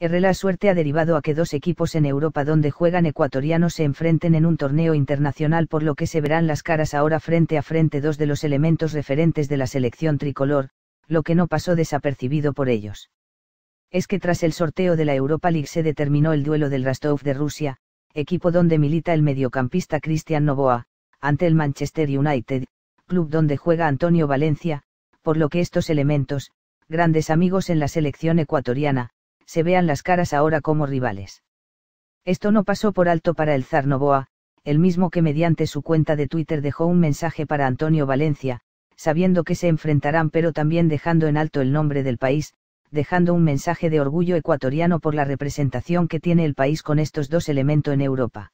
La suerte ha derivado a que dos equipos en Europa donde juegan ecuatorianos se enfrenten en un torneo internacional por lo que se verán las caras ahora frente a frente dos de los elementos referentes de la selección tricolor, lo que no pasó desapercibido por ellos. Es que tras el sorteo de la Europa League se determinó el duelo del Rostov de Rusia, equipo donde milita el mediocampista Cristian Novoa, ante el Manchester United, club donde juega Antonio Valencia, por lo que estos elementos, grandes amigos en la selección ecuatoriana, se vean las caras ahora como rivales. Esto no pasó por alto para el zar Novoa, el mismo que mediante su cuenta de Twitter dejó un mensaje para Antonio Valencia, sabiendo que se enfrentarán pero también dejando en alto el nombre del país, dejando un mensaje de orgullo ecuatoriano por la representación que tiene el país con estos dos elementos en Europa.